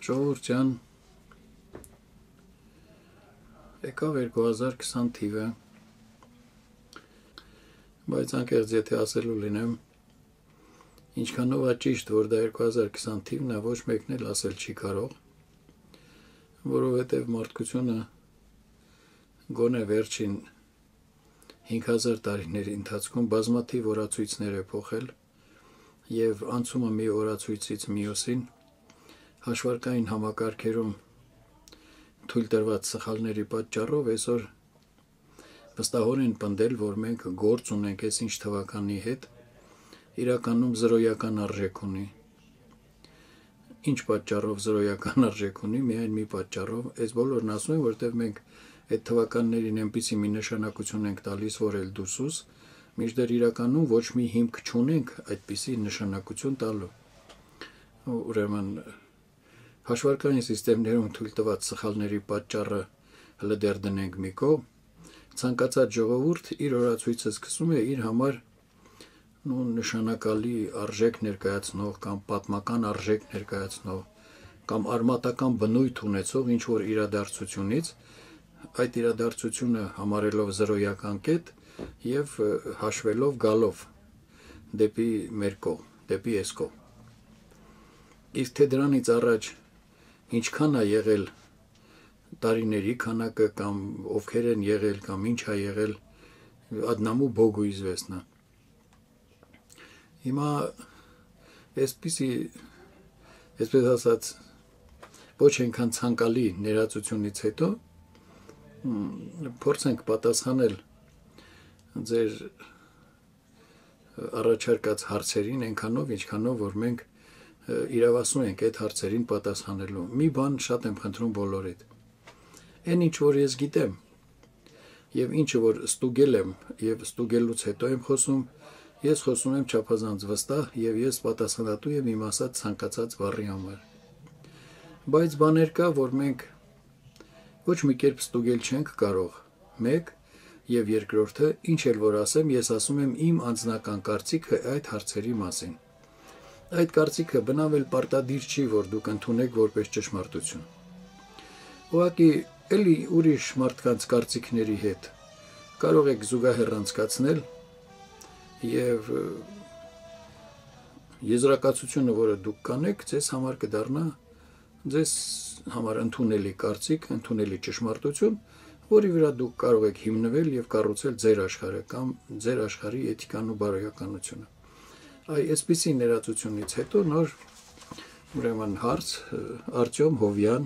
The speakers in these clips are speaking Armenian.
Ժողովուրդյան եկավ 2020 թիվը բայց անկեղծ եթե ասելու լինեմ ինչքանով է ճիշտ որ դա 2020 թիվն է ոչ մեկն էլ ասել չի կարող որովհետև մարդկությունը գոնե վերջին 5000 տարիների ընթացքում բազմաթիվ օրացույցներ է փոխել եւ անցումը մի օրացույցից մյուսին հաշվարկային համակարգերում թույլ տրված սխալների պատճառով այսօր վստահորեն պնդել, որ մենք գործ ունենք այս ինչ թվականի հետ, իրականում զրոյական արժեք ունի։ Ինչ պատճառով զրոյական արժեք ունի, միայն մի պատճառով, այս բոլորն ասում են, որտեղ մենք այդ թվականներին այնպիսի մի նշանակություն ենք տալիս, որ էլ դուսուս, միջդեռ իրականում ոչ մի հիմք չունենք այդպիսի նշանակություն տալու։ Ուրեմն հաշվարկային համակարգերում թույլ տված սխալների պատճառը հələ դեռ դնենք մի կողմ, ցանկացած ժողովուրդ իր օրացույցը սկսում է իր համար նո նշանակալի արժեք ներկայացնող կամ պատմական արժեք ներկայացնող կամ արմատական բնույթ ունեցող ինչ որ իրադարձությունից այդ իրադարձությունը համարելով զրոյական կետ եւ հաշվելով գալով դեպի մեր կողմ, դեպի այս կողմ։ Իսկ թե դրանից առաջ ինչքան է եղել տարիների քանակը կամ ովքեր են եղել կամ ինչ է եղել одному Богу известно։ Հիմա այսպիսի այսպես ասած ոչ այնքան ցանկալի ներածությունից հետո փորձենք պատասխանել ձեր առաջարկած հարցերին այնքանով, ինչքանով որ մենք իրավասու ենք այդ հարցերին պատասխանելու։ Մի բան շատ եմ խնդրում բոլորիդ։ Այն ինչ որ ես գիտեմ եւ ինչը որ ստուգել եմ եւ ստուգելուց հետո եմ խոսում, ես խոսում եմ ճափազանց վստահ եւ ես պատասխանատու եմ իմ ասած ցանկացած բառի համար։ Բայց բաներ կա, որ մենք ոչ մի կերպ ստուգել չենք կարող։ 1 եւ երկրորդը, ինչ էլ որ ասեմ, ես ասում եմ իմ անձնական կարծիքը այդ հարցերի մասին այդ կարծիքը բնավել պարտադիր չի, որ դուք ընդունեք որպես ճշմարտություն։ Ուղղակի էլի ուրիշ մարդկանց կարծիքների հետ կարող եք զուգահեռ անցկացնել եւ եզրակացությունը, որը դուք կանեք, ձեզ համար կդառնա ձեզ համար ընդունելի կարծիք, ընդունելի ճշմարտություն, որի վրա դուք կարող եք հիմնվել եւ կառուցել ձեր աշխարհը կամ ձեր աշխարհի էթիկան ու բարոյականությունը այ այսպիսի ներածությունից հետո նոր ուրեմն հարց Արտյոմ Հովյան.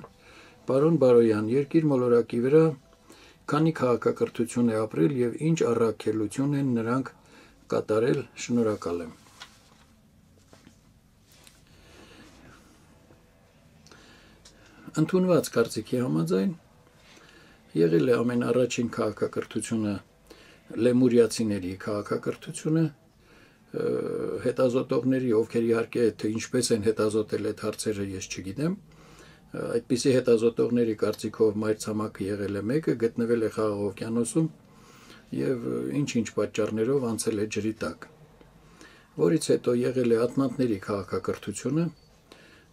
Պարոն Բարոյան երկիր մոլորակի վրա քանի քաղաքակրթություն է ապրել եւ ինչ առաքելություն են նրանք կատարել շնորհակալ եմ Ընթունված կարծիքի համաձայն եղել է ամեն առաջին քաղաքակրթությունը լեմուրիացիների քաղաքակրթությունը հետազոտողների, ովքեր իհարկե թե ինչպես են հետազոտել այդ հարցերը, ես չգիտեմ, այդպիսի հետազոտողների կարծիքով մայր ցամաքը եղել է մեկը, գտնվել է Խաղաղ օվկիանոսում եւ ինչ-ինչ պատճառներով անցել է ջրի տակ։ Որից հետո եղել է Ատլանտների քաղաքակրթությունը,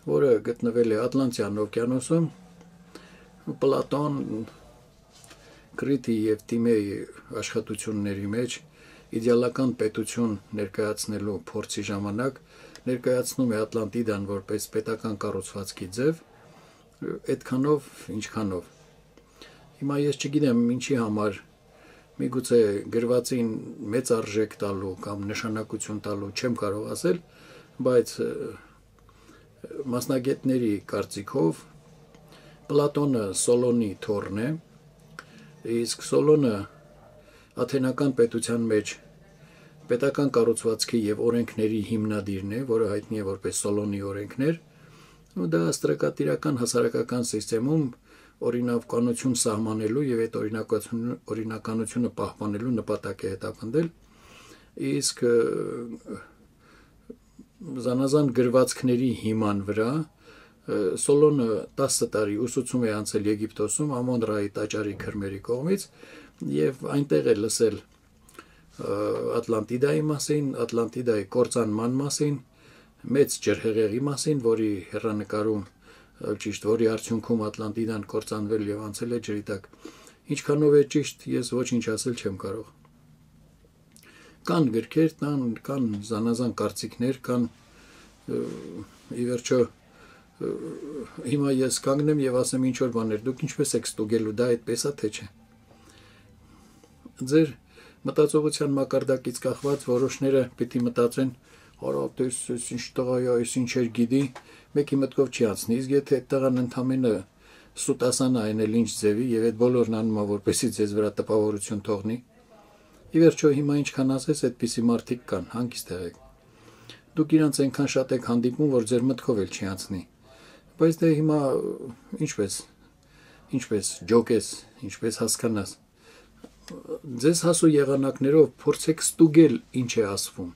որը գտնվել է Ատլանտյան օվկիանոսում։ Պլատոն, Կրիտի եւ Տիմեի աշխատությունների մեջ իդեալական պետություն ներկայացնելու փորձի ժամանակ ներկայացնում է Ատլանտիդան որպես պետական կառուցվածքի ձև, այդքանով, ինչքանով։ Հիմա ես չգիտեմ ինչի համար միգուցե գրվածին մեծ արժեք տալու կամ նշանակություն տալու չեմ կարող ասել, բայց մասնագետների կարծիքով Պլատոնը Սոլոնի թորն է, իսկ Սոլոնը Աթենական պետության մեջ պետական կառուցվածքի եւ օրենքների հիմնադիրն է, որը հայտնի է որպես Սոլոնի օրենքներ, ու դա ստրակատիրական հասարակական համակարգում օրինականություն սահմանելու եւ այդ օրինականությունը օրինականությունը պահպանելու նպատակ է հետապնդել իսկ զանազան գրվածքների հիման վրա Սոլոնը 10 տարի ուսուցում է անցել Եգիպտոսում Ամոն-Ռայի տաճարի քրմերի կողմից եւ այնտեղ է լսել Ատլանտիդայի մասին, Ատլանտիդայի կործանման մասին, մեծ ջրհեղեղի մասին, որի հերանեկարում ճիշտ, որի արդյունքում Ատլանտիդան կործանվել եւ անցել է ջրի տակ։ Ինչքանով է ճիշտ, ես ոչինչ ասել չեմ կարող։ Կան գրքեր, կան կան զանազան կարծիքներ, կան ի վերջո հիմա ես կանգնեմ եւ ասեմ ինչ որ բաներ, դուք ինչպես եք ստուգելու, դա այդպես է թե չէ։ Ձեր մտածողության մակարդակից կախված որոշները պիտի մտածեն, արա դες ինչ տղա է, այս ինչեր գիտի, մեկի մտքով չի անցնի, իսկ եթե այդ տղան ընդամենը սուտասանա այն էլ ինչ ձևի եւ այդ բոլորն անում է որպեսի ձեզ վրա տպավորություն թողնի։ Ի վերջո հիմա ինչքան ասես, այդպիսի մարդիկ կան, հանգիստ եղեք։ Դուք իրանց այնքան շատ եք հանդիպում, որ ձեր մտքով էլ չի անցնի բայց դե հիմա ինչպես ինչպես ջոկես, ինչպես հասկանաս ձեզ հասու եղանակներով փորձեք ստուգել ինչ է ասվում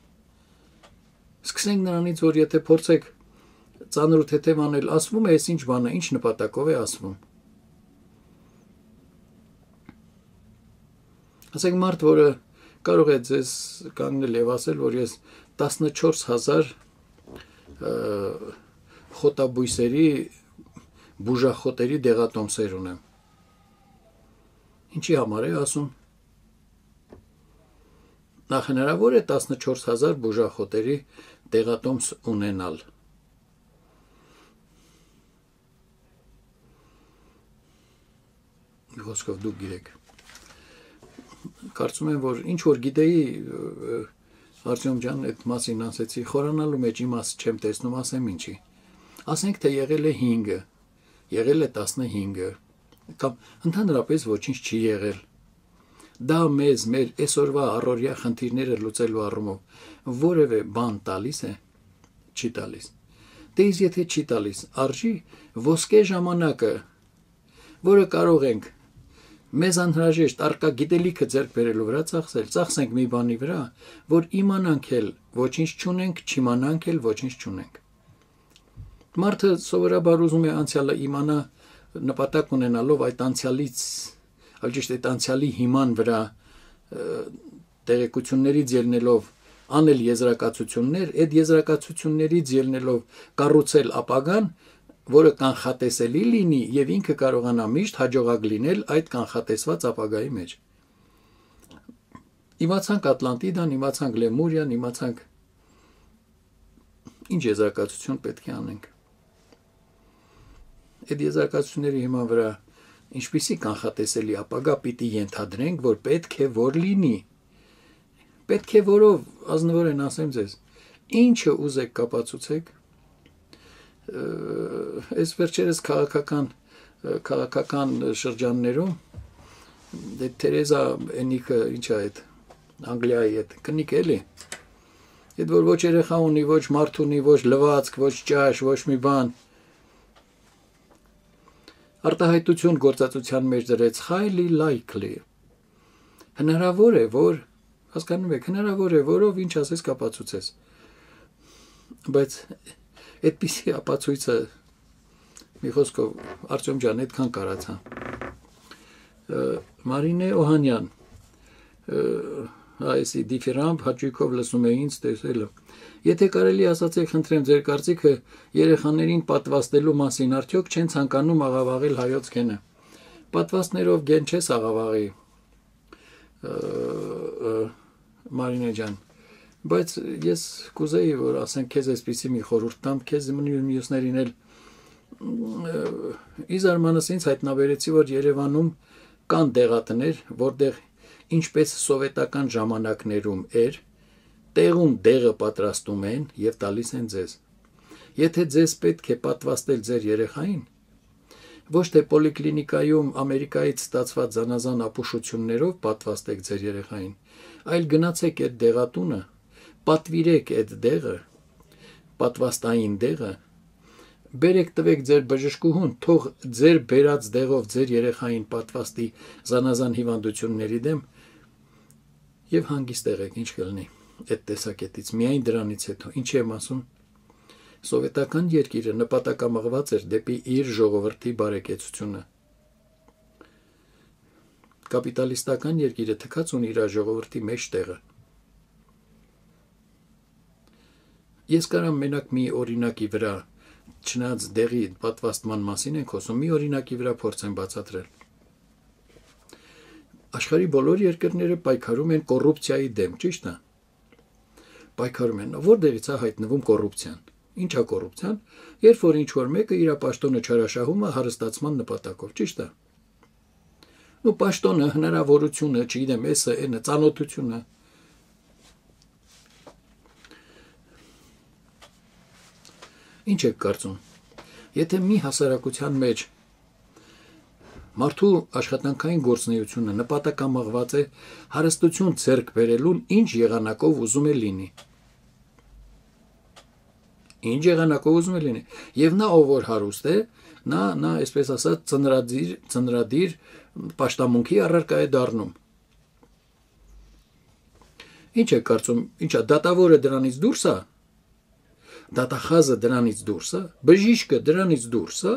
սկսենք նրանից որ եթե փորձեք ծանր ու թեթև անել ասվում է այս ինչ բանը ինչ նպատակով է ասվում ասենք մարդ որը կարող է ձեզ կանգնել եւ ասել որ ես 14000 խոտաբույսերի բուժախոտերի դեղատոմսեր ունեմ։ Ինչի համար է ասում։ Նախ հնարավոր է 14000 բուժախոտերի դեղատոմս ունենալ։ Խոսքով դուք գիտեք։ Կարծում եմ, որ ինչ որ գիտեի Արտյոմ ջան այդ մասին ասեցի, խորանալու մեջ իմաստ չեմ տեսնում, ասեմ ինչի ասենք թե եղել է 5-ը, եղել է 15-ը, կամ ընդհանրապես ոչինչ չի եղել։ Դա մեզ մեր այսօրվա առօրյա խնդիրները լուծելու առումով որևէ բան տալիս է, չի տալիս։ Դե իսկ եթե չի տալիս, արժի ոսկե ժամանակը, որը կարող ենք մեզ անհրաժեշտ արկա գիտելիքը ձեռք բերելու վրա ծախսել, ծախսենք մի բանի վրա, որ իմանանք էլ ոչինչ չունենք, չիմանանք էլ ոչինչ չունենք։ Մարդը սովորաբար ուզում է անցյալը իմանա նպատակ ունենալով այդ անցյալից, այլ ճիշտ այդ անցյալի հիման վրա տեղեկություններից ելնելով անել եզրակացություններ, այդ եզրակացություններից ելնելով կառուցել ապագան, որը կանխատեսելի լինի եւ ինքը կարողանա միշտ հաջողակ լինել այդ կանխատեսված ապագայի մեջ։ Իմացանք Ատլանտիդան, իմացանք Լեմուրիան, իմացանք ինչ եզրակացություն պետք է անենք այդ եզրակացությունների հիման վրա ինչպիսի կանխատեսելի ապագա պիտի ենթադրենք, որ պետք է որ լինի։ Պետք է որով ազնվորեն ասեմ ձեզ, ինչը ուզեք կապացուցեք, այս վերջերս քաղաքական քաղաքական շրջաններում դե Թերեզա Էնիկը ինչ է այդ Անգլիայի այդ կնիկ էլի Այդ որ ոչ երեխա ունի, ոչ մարդ ունի, ոչ լվացք, ոչ ճաշ, ոչ մի բան, արտահայտություն գործածության մեջ դրեց highly likely հնարավոր է որ հասկանում եք հնարավոր է որով ինչ ասես կապացուցես բայց այդպիսի ապացույցը մի խոսքով Արտյոմ ջան այդքան կարացա Մարինե Օհանյան այսի դիֆերանտ հաճույքով լսում է ինձ տեսելը Եթե կարելի ասացեք, խնդրեմ ձեր կարծիքը երեխաներին պատվաստելու մասին, արդյոք չեն ցանկանում աղավաղել հայոց գենը։ Պատվաստներով գեն չես աղավաղի։ Մարինե ջան, բայց ես կուզեի, որ ասենք քեզ այսպեսի մի խորհուրդ տամ, քեզ մյուսներին էլ իզարմանս ինձ հայտնաբերեցի, որ Երևանում կան դեղատներ, որտեղ ինչպես սովետական ժամանակներում էր, տեղում դեղը պատրաստում են եւ տալիս են ձեզ։ Եթե ձեզ պետք է պատվաստել ձեր երեխային, ոչ թե պոլիկլինիկայում Ամերիկայից ստացված զանազան ապուշություններով պատվաստեք ձեր երեխային, այլ գնացեք այդ դեղատունը, պատվիրեք այդ դեղը, պատվաստային դեղը, բերեք տվեք ձեր բժշկուհուն, թող ձեր բերած դեղով ձեր երեխային պատվաստի զանազան հիվանդությունների դեմ եւ հանգիստ եղեք, ինչ կլինի այդ տեսակետից միայն դրանից հետո ինչի եմ ասում սովետական երկիրը նպատակամղված էր դեպի իր ժողովրդի բարեկեցությունը. Կապիտալիստական երկիրը թքած ունի իր ժողովրդի մեջ տեղը ես կարամ մենակ մի օրինակի վրա չնայած դեղի պատվաստման մասին են խոսում, մի օրինակի վրա փորձեն բացատրել։ Աշխարհի բոլոր երկրները պայքարում են կոռուպցիայի դեմ, ճիշտ է։ Պայքարում են, որտեղից է հայտնվում կոռուպցիան։ Ինչա կոռուպցիան, երբ որ ինչ որ մեկը իր պաշտոնը չարաշահում է հարստացման նպատակով, ճիշտ է։ Ու պաշտոնը, հնարավորությունը, չգիտեմ, էսը, այնը, ծանոթությունը, Ինչ եք կարծում։ Եթե մի հասարակության մեջ մարդու աշխատանքային գործունեությունը նպատակամղված է հարստություն ցերկ բերելուն, ինչ եղանակով ուզում է լինի։ Ինչ եղանակով ուզում է լինի։ Եվ նա ով որ հարուստ է, նա նա այսպես ասած ծնրադիր, ծնրադիր պաշտամունքի առարկա է դառնում։ Ինչ է կարծում, ինչա դատավորը դրանից դուրս է դատախազը դրանից դուրս է, բժիշկը դրանից դուրս է,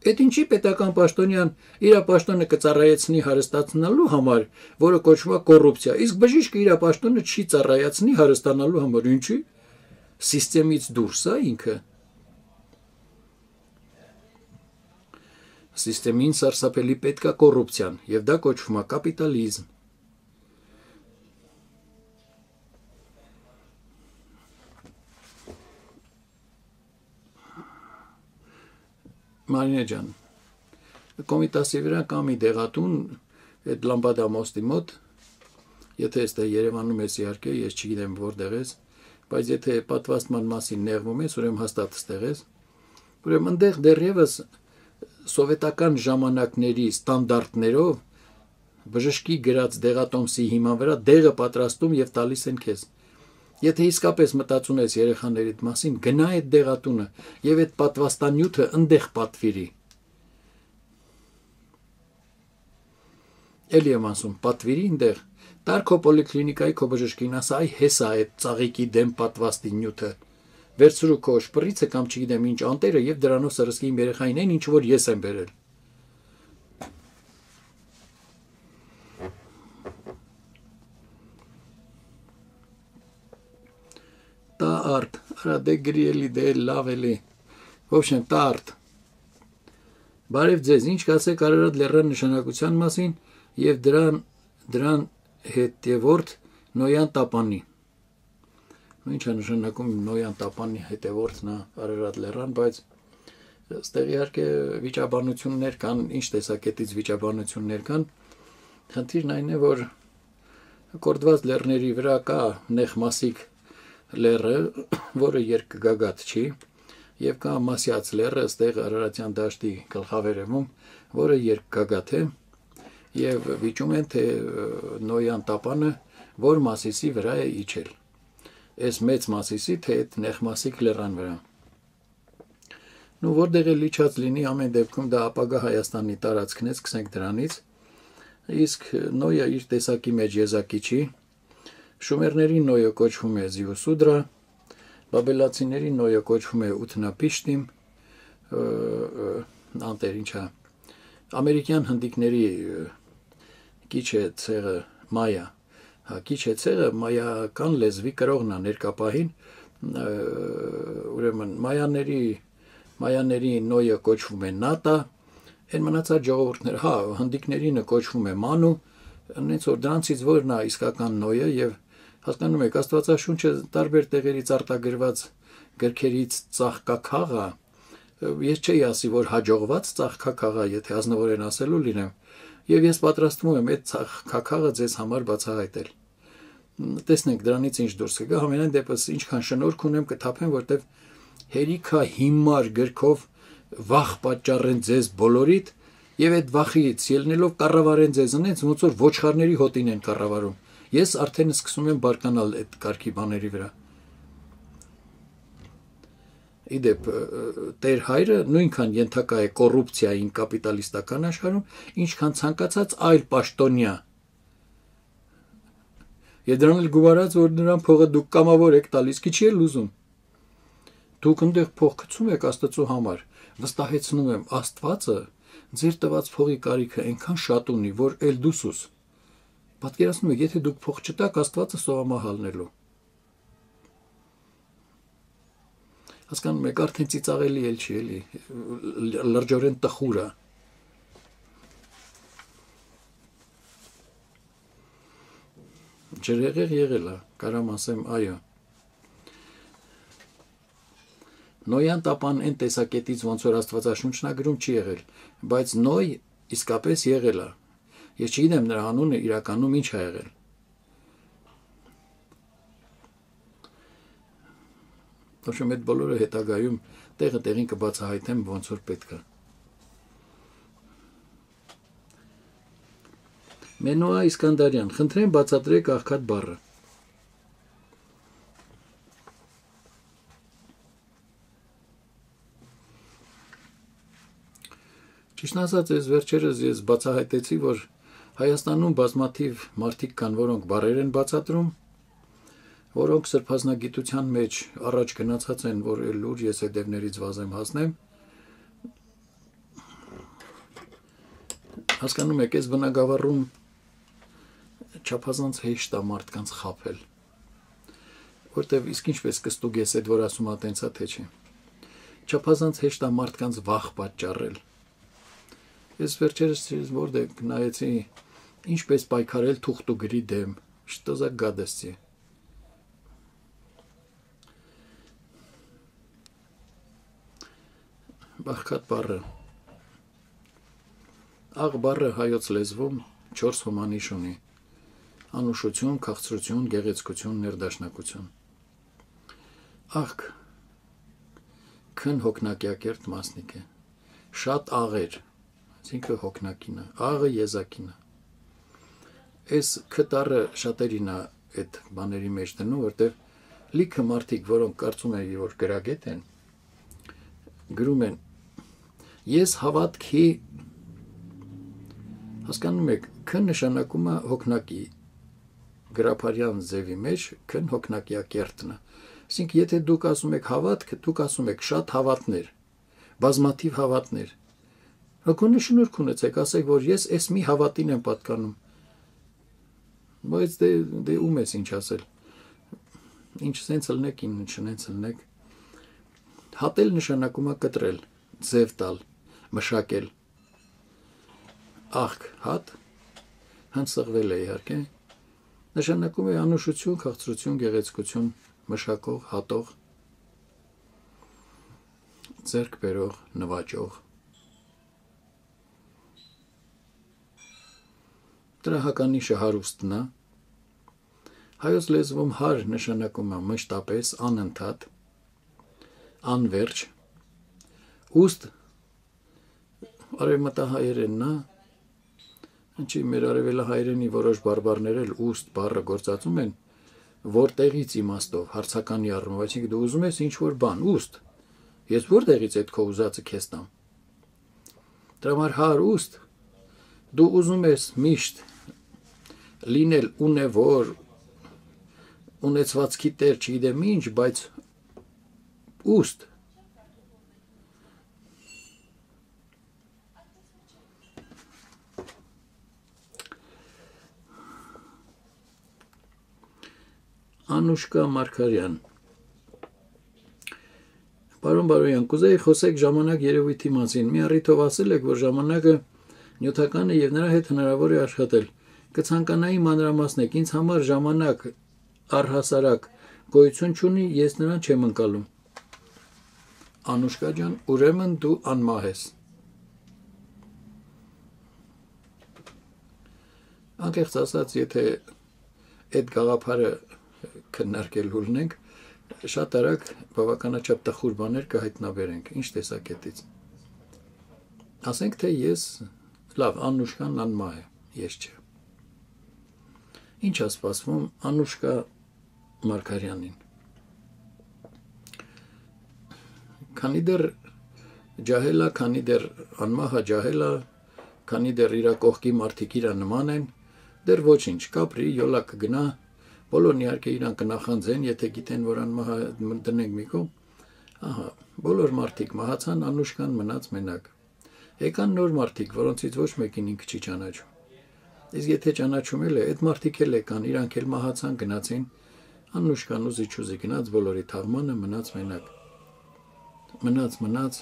Այդ ինչի պետական պաշտոնյան իր պաշտոնը կծառայեցնի հարստացնելու համար, որը կոչվում է կոռուպցիա, իսկ բժիշկը իր պաշտոնը չի ծառայեցնի հարստանալու համար, ինչի՞։ Սիստեմից դուրս է ինքը։ Սիստեմին սարսափելի պետքա կոռուպցիան, եւ դա կոչվում է կապիտալիզմ։ Մարինե ջան, Կոմիտասի վրա կա մի դեղատուն այդ Լամբադա մոստի մոտ, եթե այստեղ Երևանում ես իհարկե, ես չգիտեմ որտեղ ես, բայց եթե պատվաստման մասին նեղվում ես, ուրեմն հաստատ ստեղ ես։ Ուրեմն այնտեղ դեռևս սովետական ժամանակների ստանդարտներով բժշկի գրած դեղատոմսի հիման վրա դեղը պատրաստում եւ տալիս են քեզ։ Եթե իսկապես մտածում ես երեխաներիդ մասին, գնա այդ դեղատունը եւ այդ պատվաստանյութը ընդեղ պատվիրի։ Էլի եմ ասում, պատվիրի ընդեղ։ Տար քո պոլիկլինիկայի քո բժշկին ասա, այ հեսա այդ ծաղիկի դեմ պատվաստի նյութը։ Վերցրու քո շպրիցը կամ չգիտեմ ինչ անտերը եւ դրանով սրսկի իմ երեխային այն ինչ որ ես եմ բերել։ տա արդ, արա դե գրի էլի, դե լավ էլի, ոպշեն, տա արդ։ Բարև ձեզ, ինչ կասեք Արարատ լեռան նշանակության մասին և դրան, դրան հետևորդ նոյան տապանի։ Ինչ է նշանակում նոյան տապանի հետևորդ նա Արարատ լեռան, բայց ստեղ իհարկե վիճաբանություններ կան, ինչ տեսակետից վիճաբանություններ կան, Խնդիրն այն է, որ կորդված լեռների վրա կա նեղ մասիկ լեռը, որը երկգագաթ չի, եւ կա Մասյաց լեռը, ստեղ Արարատյան դաշտի գլխավերևում, որը երկգագաթ է եւ վիճում են թե Նոյան տապանը որ Մասիսի վրա է իջել։ Այս մեծ Մասիսի թե այդ Նեխմասիկ լեռան վրա։ Նու որտեղ է լիճած լինի ամեն դեպքում դա ապագա Հայաստանի տարածքն է, սկսենք դրանից։ Իսկ Նոյը իր տեսակի մեջ եզակի չի, Շումերների նոյը կոչվում է Զիուսուդրա, բաբելացիների նոյը կոչվում է Ութնապիշտիմ, անտեր ինչա։ Ամերիկյան հնդիկների քիչ է ցեղը մայա։ Հա քիչ է ցեղը մայական լեզվի կրողն է ներկապահին ուրեմն մայաների մայաների նոյը կոչվում է նատա, այն մնացած ժողովուրդներ, հա, հնդիկներինը կոչվում է մանու, այնց որ դրանցից որն է իսկական նոյը եւ Հասկանում եք, Աստվածաշունչը տարբեր տեղերից արտագրված գրքերից ծաղկակաղա, ես չէի ասի, որ հաջողված ծաղկակաղա, եթե ազնվորեն ասելու լինեմ, եւ ես պատրաստվում եմ այդ ծաղկակաղը ձեզ համար բացահայտել։ Տեսնենք դրանից ինչ դուրս կգա, համենայն դեպս ինչքան շնորհք ունեմ կթափեմ, որտեվ հերիքա հիմար գրքով վախ պատճառեն ձեզ բոլորիդ եւ այդ վախից ելնելով կառավարեն ձեզ ընենց ոնց որ ոչխարների հոտին են կառավարում Ես արդեն սկսում եմ բարկանալ այդ կարգի բաների վրա։ Իդեպ Տեր հայրը նույնքան ենթակա է կոռուպցիային կապիտալիստական աշխարհում, ինչքան ցանկացած այլ պաշտոնյա։ Եվ դրան էլ գուվարած, որ նրան փողը դուք կամավոր եք տալիս, քիչ էլ ուզում։ Դուք այնտեղ փող գցում եք Աստծո համար, վստահեցնում եմ Աստվածը ձեր տված փողի կարիքը այնքան շատ ունի, որ ել դուսուս Պատկերացնում եք, եթե դուք փող չտաք, Աստվածը սովամահալնելու։ Հասկանում եք, արդեն ծիծաղելի էլ չի էլի, լրջորեն տխուր է։ Ջրեղեղ եղել է, կարամ ասեմ, այո։ Նոյան տապան այն տեսակետից ոնց որ Աստվածաշունչնագրում չի եղել, բայց նոյ իսկապես եղել է։ Ես չգիտեմ նրա անունը իրականում ինչ է եղել։ Ոշում այդ բոլորը հետագայում տեղը տեղին կբացահայտեմ ոնց որ պետք է։ Մենոա Իսկանդարյան, խնդրեմ բացատրեք աղքատ բառը։ Ճիշտ ասած, ես վերջերս ես բացահայտեցի, որ Հայաստանում բազմաթիվ մարդիկ կան, որոնք բարեր են բացատրում, որոնք սրբազնագիտության մեջ առաջ գնացած են, որ լուր ես հետևներից վազեմ հասնեմ։ Հասկանում եք, այս բնակավարում չափազանց հեշտ է մարդկանց խაფել։ Որտեվ իսկ ինչպես կստուգ ես այդ որ ասում ա տենցա թե չէ։ Չափազանց հեշտ է մարդկանց վախ պատճառել։ Ես վերջերս որտեղ նայեցի ինչպես պայքարել թուղթ ու գրի դեմ, что за гадости։ Բախկատ բառը Աղ բառը հայոց լեզվում 4 հոմանիշ ունի. անուշություն, քաղցրություն, գեղեցկություն, ներդաշնակություն։ Աղք քն հոգնակյակերտ մասնիկ է։ Շատ աղեր, այսինքն հոգնակինը, աղը եզակինը։ Այս քտարը շատերին է այդ բաների մեջ դնում, որտեղ լիքը մարդիկ, որոնք կարծում են, որ գրագետ են, գրում են Ես հավատքի հասկանում եք, քն նշանակում է հոգնակի գրափարյան ձևի մեջ քն հոգնակիա կերտնը։ Այսինքն, եթե դուք ասում եք հավատք, դուք ասում եք շատ հավատներ, բազմաթիվ հավատներ։ Հոգունի շնորհք ունեցեք, ասեք, որ ես այս մի հավատին եմ պատկանում։ Բայց դե դե ում ես ինչ ասել։ Ինչ սենց լնեք, ինչ չնենց լնեք։ Հատել նշանակում է կտրել, ձև տալ մշակել աղք հատ հնցղվել է իհարկե նշանակում է անուշություն, քաղցրություն, գեղեցկություն, մշակող, հատող, ձերկ բերող, նվաճող։ Դրա հականիշը հարուստն է։ Հայոց լեզվում հար նշանակում է մշտապես, անընդհատ, անverջ, ուստ արևմտահայերենն է, ինչի մեր արևելահայերենի որոշ բարբարներ էլ ուստ բառը գործածում են, որտեղից իմաստով, հարցականի առումով, այսինքն դու ուզում ես ինչ որ բան, ուստ։ Ես որտեղից այդ քո ուզածը քեզ տամ։ Դրա համար հար ուստ դու ուզում ես միշտ լինել ունևոր ունեցվածքի տեր, չգիտեմ ինչ, բայց ուստ Անուշկա Մարկարյան Պարոն Բարոյան, կուզեի խոսեք ժամանակ երևույթի մասին։ Մի առիթով ասել եք, որ ժամանակը նյութական է եւ նրա հետ հնարավոր է աշխատել։ Կցանկանայի մանրամասնեք, ինձ համար ժամանակ առհասարակ գոյություն չունի, ես նրան չեմ ընկալում։ Անուշկա ջան, ուրեմն դու անմահ ես։ Անկեղծ ասած, եթե այդ գաղափարը քննարկելու լինենք, շատ արագ բավականաչափ տխուր բաներ կհայտնաբերենք, ինչ տեսակետից։ Ասենք թե ես լավ, Անուշկան անմահ է, ես չէ։ Ինչ է սպասվում Անուշկա Մարկարյանին։ Քանի դեռ ջահելա, քանի դեռ անմահա ջահելա, քանի դեռ իր կողքի մարդիկ իրա նման են, դեռ ոչինչ, կապրի, յոլա կգնա, Բոլորն իհարկե իրան կնախանձեն, եթե գիտեն, որ անմահ դնենք մի կողմ։ Ահա, բոլոր մարդիկ մահացան, Անուշկան մնաց մենակ։ Եկան նոր մարդիկ, որոնցից ոչ մեկին ինքը չի ճանաչում։ Իսկ եթե ճանաչում էլ է, այդ մարդիկ էլ եկան, իրանք էլ մահացան, գնացին, անուշքան ու զիջուզի գնաց բոլորի թաղմանը մնաց մենակ։ Մնաց, մնաց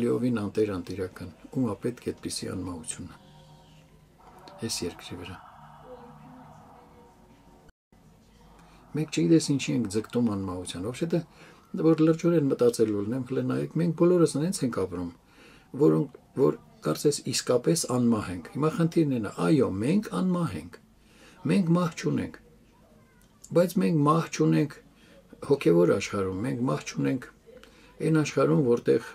լիովին անտեր անտիրական, ում պետք է այդպիսի անմահությունը։ Այս երկրի վրա։ Մենք չգիտես ինչի ենք ձգտում անմահության, որովհետեւ որ լրջորեն մտածելու լինեմ, հլը նայեք, մենք բոլորս նենց ենք ապրում որոնք որ կարծես իսկապես անմահ ենք։ Հիմա խնդիրն է այո, մենք անմահ ենք։ Մենք մահ չունենք։ Բայց մենք մահ չունենք հոգևոր աշխարհում, մենք մահ չունենք այն աշխարհում, որտեղ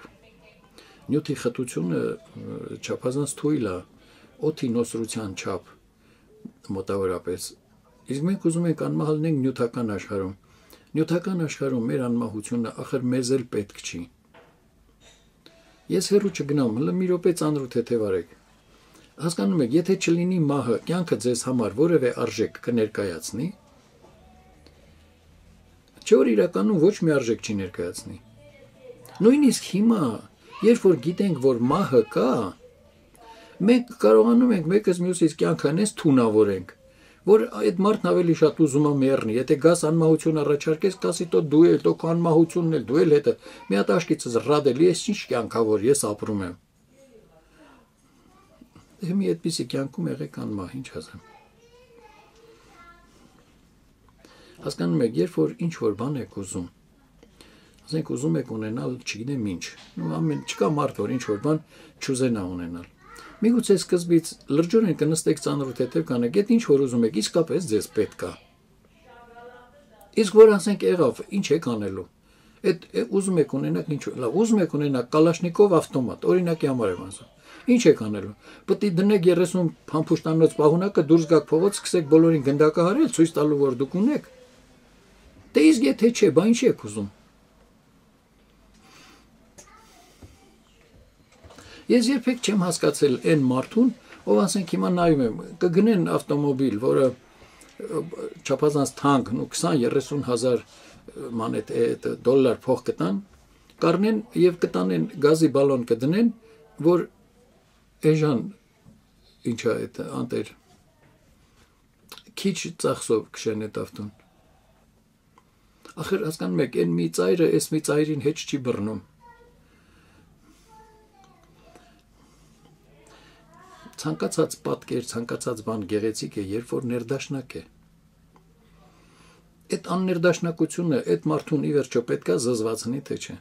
նյութի խտությունը չափազանց թույլ է, օթի նոսրության չափ մոտավորապես։ Իսկ մենք ուզում ենք անմահ լինենք նյութական աշխարհում Նյութական աշխարհում մեր անմահությունը ախր մեզ էլ պետք չի։ Ես հերու չգնամ, հələ մի րոպե ծանրու թեթևարեք։ Հասկանում եք, եթե չլինի մահը, կյանքը ձեզ համար որևէ արժեք կներկայացնի, չէ որ իրականում ոչ մի արժեք չի ներկայացնի։ Նույնիսկ հիմա, երբ որ գիտենք, որ մահը կա, մենք կարողանում ենք մեկս մյուսից կյանքը այնպես թունավորենք, որ այդ մարդն ավելի շատ ուզում է մեռնի։ Եթե գաս անմահություն առաջարկես, կասի տո դու էլ, տո անմահությունն էլ, դու էլ հետը մի հատ աշկիցս ռադելի ես ինչ կյանքա որ ես ապրում եմ։ Դե մի այդպիսի կյանքում եղեք անմահ, ինչ ասեմ։ Հասկանում եք, երբ որ ինչ որ բան եք ուզում, ասենք ուզում եք ունենալ, չգիտեմ ինչ, ու ամեն չկա մարդ որ ինչ որ բան չուզենա ունենալ Միգուցե սկզբից լրջորեն կնստեք ծանրուտ հետև կանեք, այդ ինչ որ ուզում եք, իսկապես ձեզ պետք է։ Իսկ որ ասենք եղավ, ինչ եք անելու։ Այդ ուզում եք ունենալ ինչ լավ, ուզում եք ունենալ Կալաշնիկով ավտոմատ, օրինակի համար եմ ասում։ Ինչ եք անելու։ Պետք է դնեք 30 փամփուշտանոց պահունակը դուրս գաք փողոց, սկսեք բոլորին գնդակահարել, ցույց տալու որ դուք ունեք։ Դե իսկ եթե չէ, բա ինչ եք ուզում։ Ես երբեք չեմ հասկացել այն մարդուն, ով ասենք հիմա նայում եմ, կգնեն ավտոմոբիլ, որը չափազանց թանկ, ու 20-30 հազար մանետ այդ դոլար փող կտան, կառնեն եւ կտանեն գազի բալոն կդնեն, որ էժան ինչա այդ անտեր քիչ ծախսով քշեն այդ ավտոն։ Ախր հասկանում եք, այն մի ծայրը, այս մի ծայրին հետ չի բռնում։ ցանկացած պատկեր, ցանկացած բան գեղեցիկ է, երբ որ ներդաշնակ է։ Այդ աններդաշնակությունը այդ մարդուն ի վերջո պետքա զզվացնի թե չէ։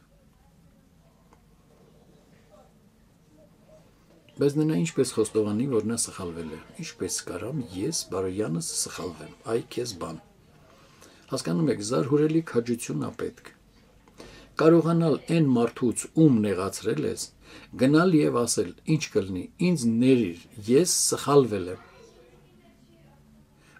Բայց նա ինչպես խոստովանի, որ նա սխալվել է։ Ինչպես կարամ ես Բարոյանս սխալվեմ։ Այ քեզ բան։ Հասկանում եք, զարհուրելի քաջություն է պետք։ Կարողանալ այն մարդուց, ում նեղացրել ես, գնալ եւ ասել ինչ կլինի ինձ ներիր ես սխալվել եմ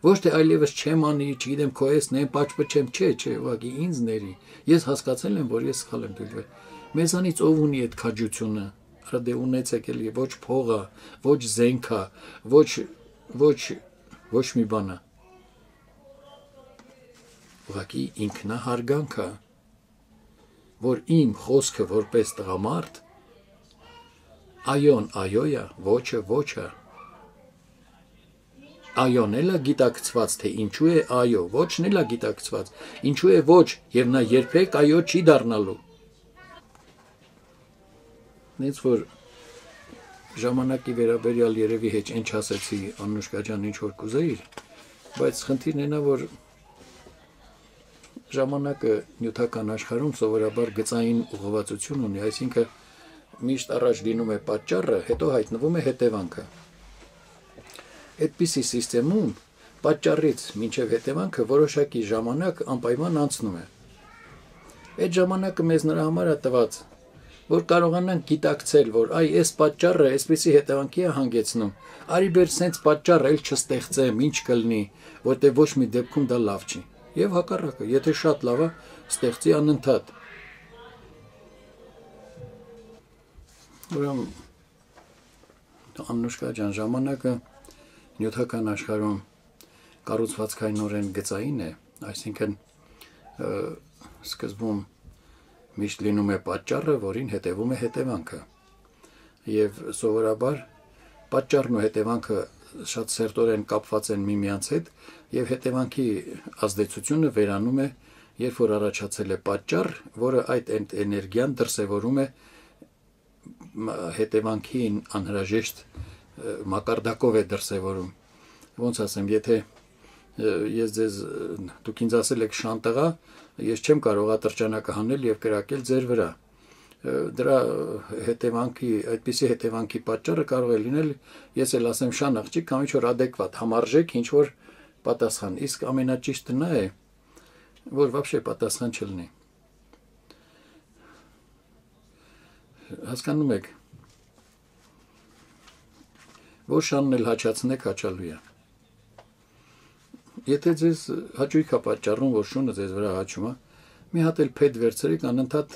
ոչ թե այլևս չեմ անի չգիտեմ քո էսն եմ պատճպչեմ չէ չէ ուղղակի ինձ ների ես հասկացել եմ որ ես սխալ եմ դուրվել մեզանից ով ունի այդ քաջությունը արա դե ունեցեք էլի ոչ փողը ոչ զենքա ոչ ոչ ոչ մի բանա ուղղակի ինքնահարգանքը որ իմ խոսքը որպես տղամարդ Այոն այո է, ոչը ոչը։ Այոն էլա գիտակցված, թե ինչու է այո, ոչն էլա գիտակցված, ինչու է ոչ, եւ նա երբեք այո չի դառնալու։ Նենց որ ժամանակի վերաբերյալ երևի հետ ինչ ասեցի Անուշկա ջան ինչ որ կուզեիր, բայց խնդիրն է նա որ ժամանակը նյութական աշխարհում սովորաբար գծային ուղղվածություն ունի, այսինքն միշտ առաջ լինում է պատճառը, հետո հայտնվում է հետևանքը։ Այդպիսի համակարգում պատճառից մինչև հետևանքը որոշակի ժամանակ անպայման անցնում է։ Այդ ժամանակը մեզ նրա համար է տված, որ կարողանանք գիտակցել, որ այ այս պատճառը այսպեսի հետևանքի է հանգեցնում։ Արի բեր սենց պատճառ էլ չստեղծեմ, ինչ կլինի, որտեղ ոչ մի դեպքում դա լավ չի։ Եվ հակառակը, եթե շատ լավ է, ստեղծի անընդհատ Ուրեմն Աննուշկա ջան ժամանակը նյութական աշխարհում կառուցվածքայինորեն գծային է, այսինքն սկզբում միշտ լինում է պատճառը, որին հետևում է հետևանքը։ Եվ սովորաբար պատճառն ու հետևանքը շատ սերտորեն կապված են միմյանց հետ եւ հետևանքի ազդեցությունը վերանում է երբ որ առաջացել է պատճառ, որը այդ էներգիան դրսևորում է հետևանքին անհրաժեշտ մակարդակով է դրսևորում։ Ոնց ասեմ, եթե ես ձեզ դուք ինձ ասել եք շանտղա, ես չեմ կարող ատրճանակը հանել եւ կրակել ձեր վրա դրա հետևանքի այդպիսի հետևանքի պատճառը կարող է լինել ես էլ ասեմ շան աղջիկ կամ ինչ որ adekvat համարժեք ինչ որ պատասխան իսկ ամենաճիշտը նա է որ вообще պատասխան չլինի հասկանում եք որ շանն էլ հաճացնեք հաճալու է եթե ձեզ հաճույք է պատճառում որ շունը ձեզ վրա հաճում է մի հատ էլ փեդ վերցրեք, անընդհատ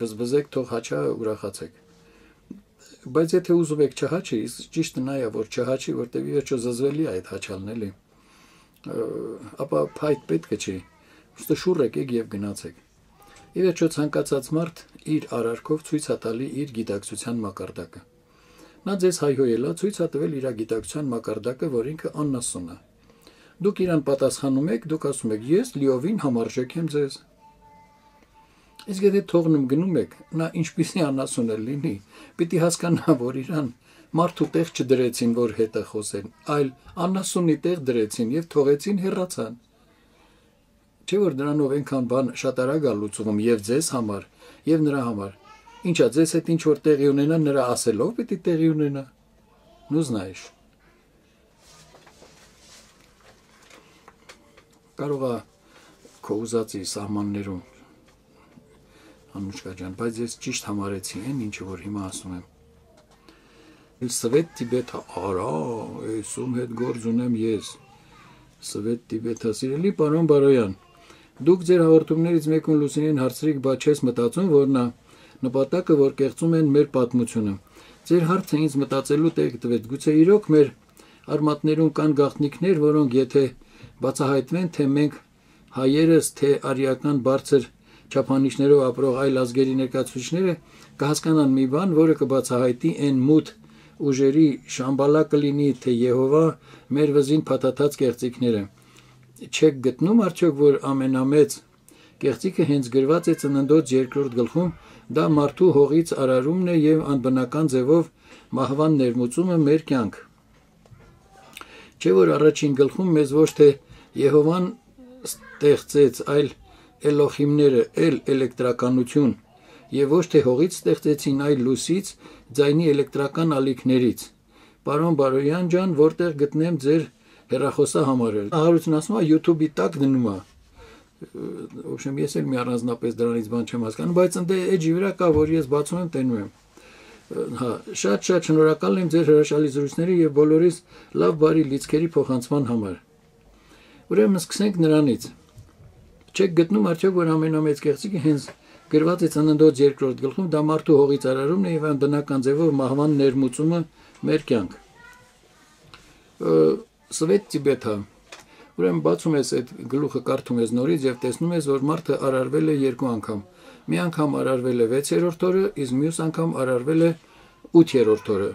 բզբզեք, թող հաճա ուրախացեք։ Բայց եթե ուզում եք չհաճի, ճիշտը նա է, որ չհաճի, որտեղ իվերջո զզվելի է այդ հաճալն էլի։ Ապա փայտ պետք է չի։ Ոստը շուռ եկեք եւ գնացեք։ Իվերջո ցանկացած մարդ իր արարքով ցույց է տալի իր գիտակցության մակարդակը։ Նա ձեզ հայհոյելա ցույց է տվել իր գիտակցության մակարդակը, որ ինքը աննասուն է։ Դուք իրան պատասխանում եք, դուք ասում եք. «Ես լիովին համարժեք եմ ձեզ»։ Իսկ եթե թողնում գնում եք, նա ինչպիսի անասուն է լինի, պիտի հասկանա, որ իրան մարդու տեղ չդրեցին, որ հետը խոսեն, այլ անասունի տեղ դրեցին եւ թողեցին հեռացան։ Չէ որ դրանով այնքան բան շատ արագ է լուծվում եւ ձեզ համար, եւ նրա համար։ Ինչա ձեզ հետ ինչ որ տեղի ունենա նրա ասելով պիտի տեղի ունենա։ Ну знаешь։ Կարող է քո ուզածի սահմաններում Անուշկա ջան, բայց ես ճիշտ համարեցի այն, ինչը որ հիմա ասում եմ։ Էլ Սվետ Տիբեթը, արա, էսում հետ գործ ունեմ ես։ Սվետ Տիբեթը, սիրելի պարոն Բարոյան, դուք ձեր հաղորդումներից մեկում Լուսինեն հարցրիք, բա չես մտածում, որ նա նպատակը, որ կեղծում են մեր պատմությունը։ Ձեր հարցը ինձ մտածելու տեղ տվեց։ Գուցե իրոք մեր արմատներում կան գաղտնիքներ, որոնք եթե բացահայտվեն, թե մենք հայերս, թե արիական բարձր չափանիշներով ապրող այլ ազգերի ներկայացուցիչները կհասկանան մի բան, որը կբացահայտի այն մութ ուժերի շամբալա կլինի, թե Եհովա մեր վզին փաթաթած կեղծիքները։ Չեք գտնում արդյոք, որ ամենամեծ կեղծիքը հենց գրված է ծննդոց երկրորդ գլխում, դա մարդու հողից արարումն է եւ անբնական ձևով մահվան ներմուծումը մեր կյանք։ Չէ որ առաջին գլխում մեզ ոչ թե Եհովան ստեղծեց, այլ Էլոխիմները էլ էլեկտրականություն եւ ոչ թե հողից ստեղծեցին, այլ լուսից, ձայնի էլեկտրական ալիքներից։ Պարոն Բարոյան ջան, որտեղ գտնեմ ձեր հերախոսահամարը։ Ահարությունն ասում է YouTube-ի տակ դնում է։ Ոբշեմ ես էլ մի առանձնապես դրանից բան չեմ հասկանում, բայց ընդ էջի վրա կա, որ ես բացում եմ, տենում եմ։ Հա, շատ-շատ շնորհակալ եմ ձեր հրաշալի զրույցների եւ բոլորիս լավ բարի լիցքերի փոխանցման համար։ Ուրեմն սկսենք նրանից։ Չեք գտնում արդյոք որ ամենամեծ կեղծիքը հենց գրված է ծննդոց երկրորդ գլխում դա մարդու հողից արարումն է եւ այն բնական ձևով մահվան ներմուծումը մեր կյանք։ Սվետ Տիբեթա Ուրեմն բացում ես այդ գլուխը կարդում ես նորից եւ տեսնում ես որ մարդը արարվել է երկու անգամ։ Մի անգամ արարվել է 6-րդ օրը, իսկ մյուս անգամ արարվել է 8-րդ օրը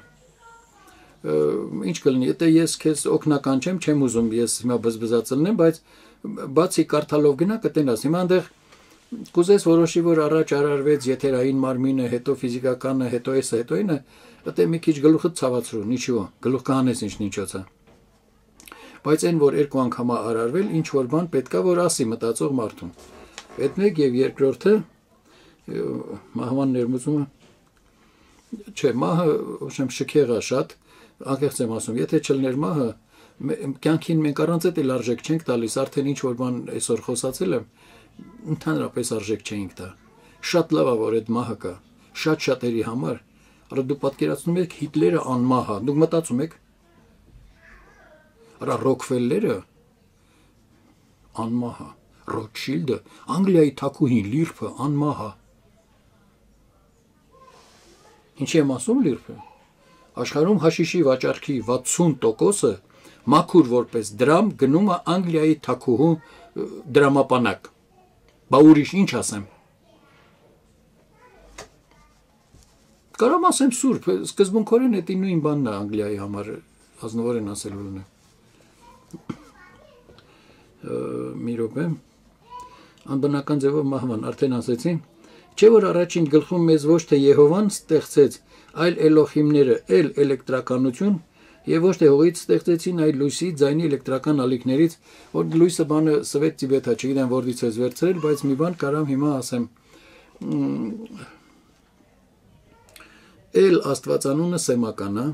ինչ կլինի, եթե ես քեզ օգնական չեմ, չեմ ուզում ես հիմա բզբզած լինեմ, բայց բացի կարդալով գնա կտենաս։ Հիմա այնտեղ կուզես որոշի, որ առաջ արարվեց եթերային մարմինը, հետո ֆիզիկականը, հետո էսը, հետո ինը, դե մի քիչ գլուխը ցավացրու, նիչու, գլուխ կանես ինչ նիչոցը։ Բայց այն որ երկու անգամ արարվել, ինչ որ բան պետքա որ ասի մտածող մարդուն։ Այդ մեկ եւ երկրորդը մահվան ներմուծումը չէ, մահը, ուրեմն շքեղա շատ, անկեղծ եմ ասում, եթե չլներ մահը, կյանքին մենք առանց այդ էլ արժեք չենք տալիս, արդեն ինչ որ բան այսօր խոսացել եմ, ընդհանրապես արժեք չենք տա։ Շատ լավ է որ այդ մահը կա, շատ շատերի համար։ Արա դու պատկերացնում եք Հիտլերը անմահ է, դուք մտածում եք։ Արա Ռոքվելլերը անմահ է, Ռոթշիլդը, Անգլիայի թակուհին Լիրփը անմահ է։ Ինչի եմ ասում Լիրփը։ Աշխարհում հաշիշի վաճառքի 60%-ը մաքուր որպես դրամ գնում է Անգլիայի թակուհու դրամապանակ։ Բա ուրիշ ինչ ասեմ։ Կարամ ասեմ սուրբ, սկզբունքորեն դա նույն բանն է Անգլիայի համար, ազնվորեն ասելու ունեմ։ Մի րոպե։ անբնական ձևով մահվան, արդեն ասեցի, չէ որ առաջին գլխում մեզ ոչ թե Եհովան ստեղծեց, այլ Էլոհիմները, էլ էլեկտրականություն եւ ոչ թե հողից ստեղծեցին այլ լույսի ձայնի էլեկտրական ալիքներից, որ լույսը բանը սվետ տիբեթա, չգիտեմ որտից էս վերցրել, բայց մի բան կարամ հիմա ասեմ։ Էլ Աստվածանունը սեմական է,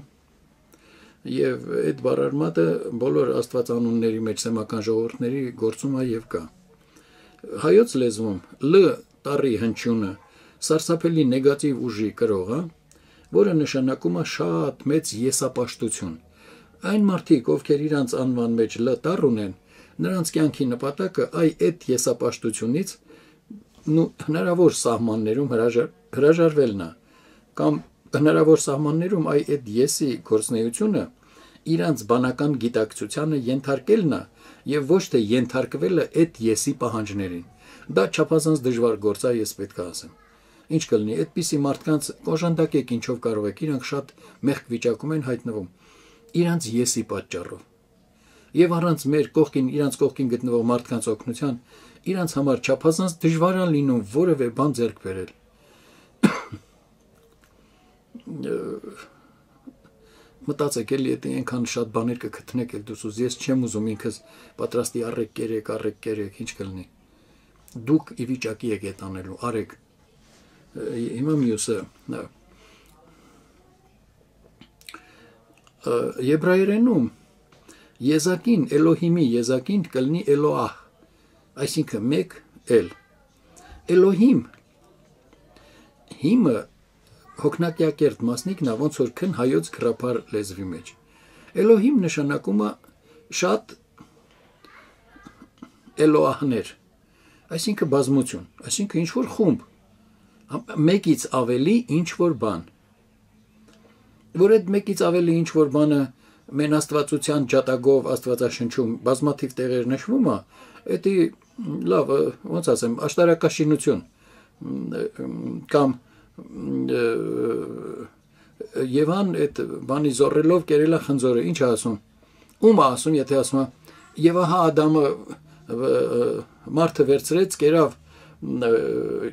եւ այդ բարարմատը բոլոր Աստվածանունների մեջ սեմական ժողովուրդների գործում է եւ կա։ Հայոց լեզվում Լ տարի հնչյունը սարսափելի նեգատիվ ուժի կրող է, որը նշանակում է շատ մեծ եսապաշտություն։ Այն մարդիկ, ովքեր իրանց անվան մեջ Լ տառ ունեն, նրանց կյանքի նպատակը այ այդ եսապաշտությունից նու հնարավոր սահմաններում հրաժար, հրաժարվելն է կամ հնարավոր սահմաններում այ այդ եսի գործնեությունը իրանց բանական գիտակցությանը ենթարկելն է եւ ոչ թե ենթարկվելը այդ եսի պահանջներին։ Դա չափազանց դժվար գործ է, ես պետք է ասեմ։ Ինչ կլինի, այդպիսի մարդկանց կոժանդակեք ինչով կարող եք, իրանք շատ մեղք վիճակում են հայտնվում իրանց եսի պատճառով։ Եվ առանց մեր կողքին, իրանց կողքին գտնվող մարդկանց օգնության, իրանց համար չափազանց դժվար է լինում որևէ բան ձեռք բերել մտածեք էլի այդ այնքան շատ բաներ կգտնեք էլ դուս ուզ ես չեմ ուզում ինքս պատրաստի առեք կերեք առեք կերեք ինչ կլինի դուք ի վիճակի եք այդ անելու արեք հիմա մյուսը եբրայերենում եզակին Էլոհիմի եզակին կլինի Էլոահ այսինքն մեկ էլ Էլոհիմ հիմը հոգնակյակերտ մասնիկն է ոնց որ քն հայոց գրապար լեզվի մեջ Էլոհիմ նշանակում է շատ Էլոահներ այսինքն բազմություն այսինքն ինչ որ խումբ մեկից ավելի ինչ որ բան որ այդ մեկից ավելի ինչ որ բանը մեն աստվածության ջատագով աստվածաշնչում բազմաթիվ տեղեր նշվում է դա լավ ոնց ասեմ աշտարակաշինություն կամ Եվան այդ բանի զորելով կերելա խնձորը, ինչ ասում։ Ում ասում, եթե ասում եւ ահա Ադամը մարդը վերցրեց, կերավ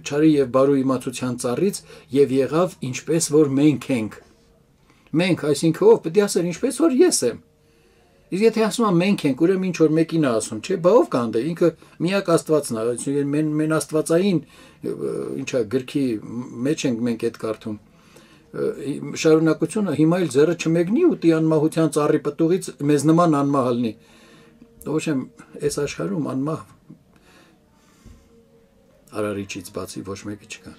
ճարի եւ բարու իմացության ծառից եւ եղավ ինչպես որ մենք ենք։ Մենք, այսինքն ով պետք է ասել ինչպես որ ես եմ։ Իսկ եթե ասում եմ մենք ենք, ուրեմն ինչ որ մեկին է ասում, չէ՞, բա ով կանդե, ինքը միակ Աստվածն է, այսինքն մեն մեն Աստվածային ինչա գրքի մեջ ենք մենք այդ կարդում շարունակությունը հիմա էլ ձեռը չմեկնի ու տիան մահության ծառի պտուղից մեզ նման անմահ լինի ոչ եմ այս աշխարհում անմահ արարիչից բացի ոչ մեկի չկա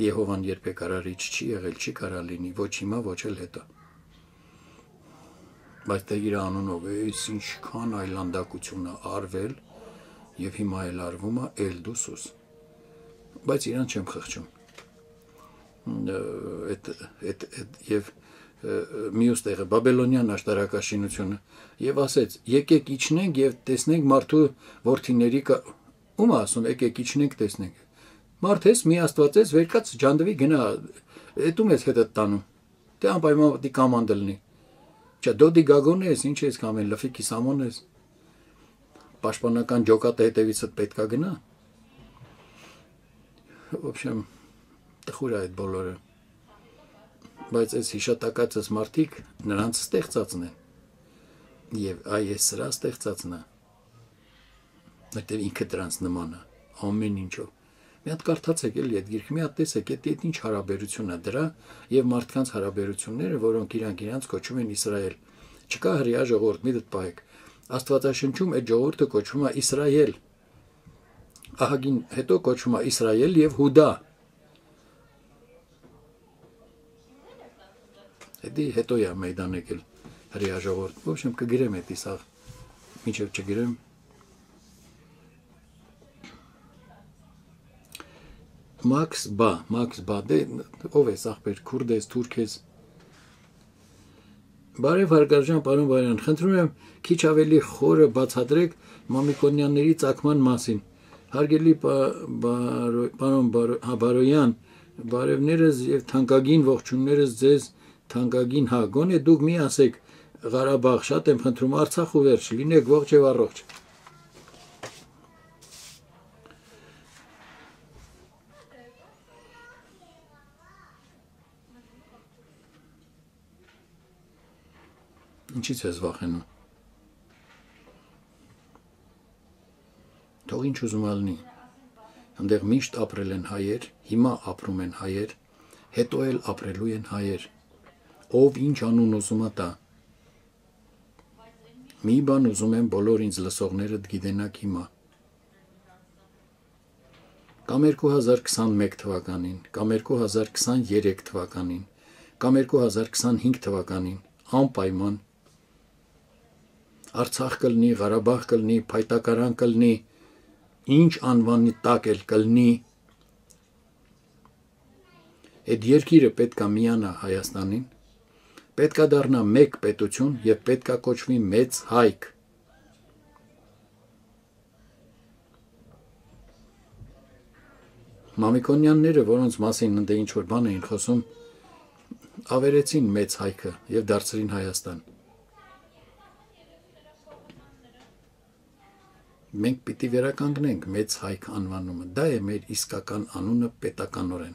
Եհովան երբեք արարիչ չի եղել, չի կարա լինի ոչ հիմա, ոչ էլ հետո բայց դե իր անունով է, այս ինչքան այլանդակությունը արվել եւ հիմա էլ արվում է Էլդուսուս։ Բայց իրան չեմ խղճում։ Այդ այդ այդ եւ մյուս տեղը Բաբելոնյան աշտարակաշինությունը եւ ասեց եկեք իջնենք եւ տեսնենք մարդու worth-իների ում ասում եկեք իջնենք տեսնենք մարդ էս մի աստվածես վերկաց ջանդվի գնա էտում ես հետդ տանում դե անպայման դի կամանդը լինի Չէ, դու դի գագոն ես, ինչ ես կամեն, լֆիկի սամոն ես։ Պաշտպանական ջոկատը հետևիցդ պետքա գնա։ Ոբշեմ տխուր է այդ բոլորը։ Բայց այս հիշատակածս մարդիկ նրանց ստեղծածն են։ Եվ այ այս սրա ստեղծածն է։ Որտեւ ինքը դրանց նման է ամեն ինչով մի հատ կարդացեք էլի այդ գիրքը, մի հատ տեսեք, այդ այդ ինչ հարաբերություն է դրա եւ մարդկանց հարաբերությունները, որոնք իրանք իրանք կոչում են Իսրայել։ Չկա հрья ժողովուրդ, մի դուք պահեք։ Աստվածաշնչում այդ ժողովուրդը կոչվում է Իսրայել։ Ահագին հետո կոչվում է Իսրայել եւ Հուդա։ Դա հետո է մայդան եկել հрья ժողովուրդ։ Ոբշեմ կգրեմ այդ իսաղ, ինչեւ չգրեմ Մաքս բա, Մաքս բա, դե ով է ախպեր, քուրդ ես, թուրք ես։ Բարև հարգարժան պարոն Բարյան, խնդրում եմ քիչ ավելի խորը բացատրեք Մամիկոնյանների ցակման մասին։ Հարգելի պարոն Բարոյան, բարևներս եւ թանկագին ողջուններս ձեզ թանկագին հա, գոնե դուք մի ասեք Ղարաբաղ, շատ եմ խնդրում Արցախ ու վերջ, լինեք ողջ եւ առողջ։ Ինչից ես վախենում։ Թող ինչ ուզում ալնի։ Այնտեղ միշտ ապրել են հայեր, հիմա ապրում են հայեր, հետո էլ ապրելու են հայեր։ Ով ինչ անուն ուզում ա տա։ Մի բան ուզում եմ բոլոր ինձ լսողները գիտենակ հիմա կամ 2021 թվականին, կամ 2023 թվականին, կամ 2025 թվականին անպայման Արցախ կլնի, Ղարաբաղ կլնի, Փայտակարան կլնի, ինչ անվանի տակ էլ կլնի, այդ երկիրը պետքա միանա Հայաստանին, պետքա դառնա մեկ պետություն եւ պետքա կոչվի մեծ հայք Մամիկոնյանները, որոնց մասին ընդ ինչ որ բան էին խոսում, ավերեցին մեծ հայքը եւ դարձրին Հայաստան։ Մենք պիտի վերականգնենք մեծ հայք անվանումը։ Դա է մեր իսկական անունը պետականորեն։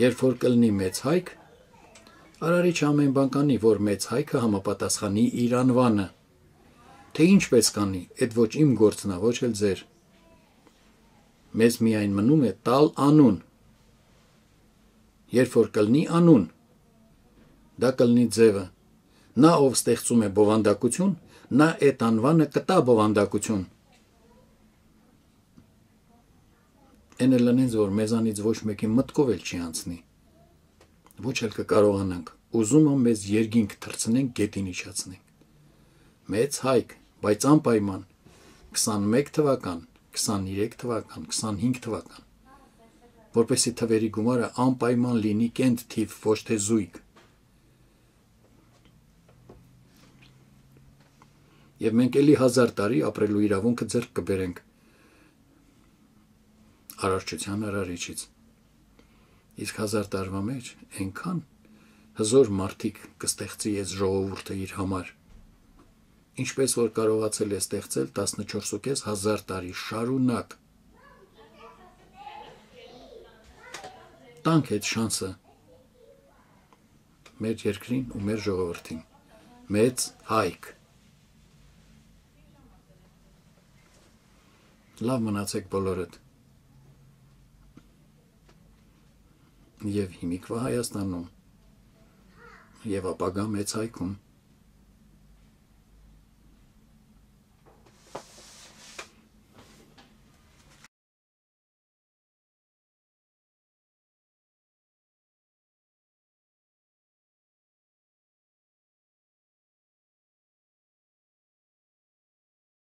Երբ որ կլինի մեծ հայք, Արարիչ ամեն բան կանի, որ մեծ հայքը համապատասխանի իր անվանը։ Թե ինչպես կանի, այդ ոչ իմ գործն է, ոչ էլ ձեր մեզ միայն մնում է տալ անուն։ Երբ որ կլնի անուն, դա կլնի ձևը։ Նա ով ստեղծում է բովանդակություն, նա այդ անվանը կտա բովանդակություն։ Այն էլ լնենց որ մեզանից ոչ մեկի մտքով էլ չի անցնի։ Ոչ էլ կկարողանանք։ Ուզում եմ մեզ երգինք թրցնենք, գետին իջացնենք։ Մեծ հայք, բայց անպայման 21 թվական 23 թվական, 25 թվական, որպեսի թվերի գումարը անպայման լինի կենտ թիվ, ոչ թե զույգ։ Եվ մենք էլի հազար տարի ապրելու իրավունքը ձեռք կբերենք արարչության արարիչից։ Իսկ հազար տարվա մեջ այնքան հզոր մարդիկ կստեղծի այս ժողովուրդը իր համար ինչպես որ կարողացել է ստեղծել 14.5 հազար տարի շարունակ։ Տանք այդ շանսը մեր երկրին ու մեր ժողովրդին։ Մեծ հայք։ Լավ մնացեք բոլորդ։ Եվ հիմիկվա Հայաստանում եւ ապագա մեծ հայքում